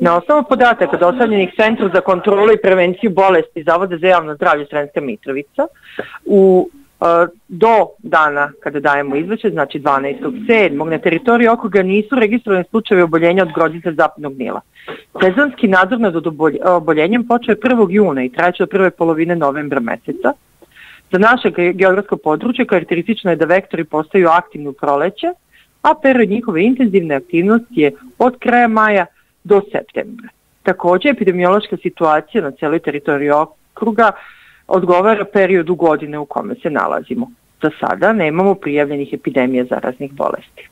Na osnovu podataka dostavljenih Centru za kontrolu i prevenciju bolesti Zavoda za javno zdravlje Srenska Mitrovica, u do dana kada dajemo izveće, znači 12.7. na teritoriji okruga nisu registrovani slučajevi oboljenja od groznica zapadnog nila. Sezonski nadzor nad oboljenjem počeo je 1. juna i trajeće od prve polovine novembra meseca. Za naše geografsko područje karakteristično je da vektori postaju aktivni u proleće, a period njihove intenzivne aktivnosti je od kraja maja do septembra. Takođe, epidemiološka situacija na celoj teritoriji okruga odgovara periodu godine u kome se nalazimo. Za sada nemamo prijavljenih epidemija zaraznih bolesti.